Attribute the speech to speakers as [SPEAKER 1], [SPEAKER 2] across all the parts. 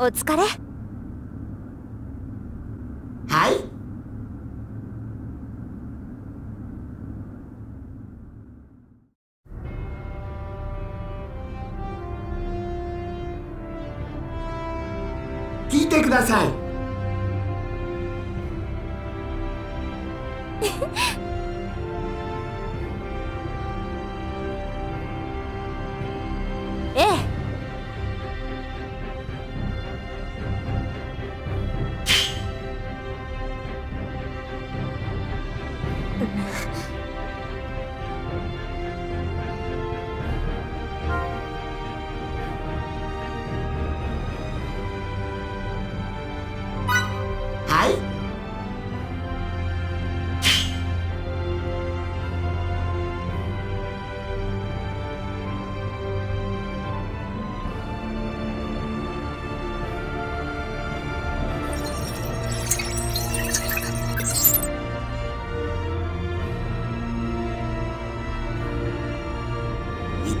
[SPEAKER 1] お疲れ。
[SPEAKER 2] はい。聞いてください。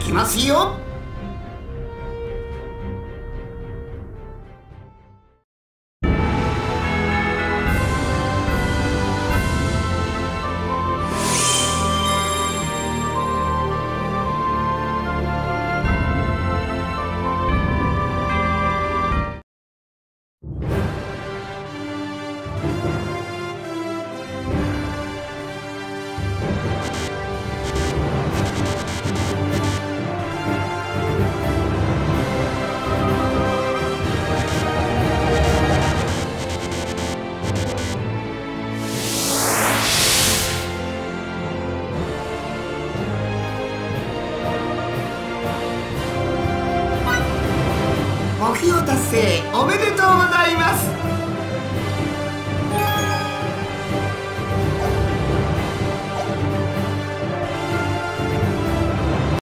[SPEAKER 2] きますよ。達成おめでとうございます。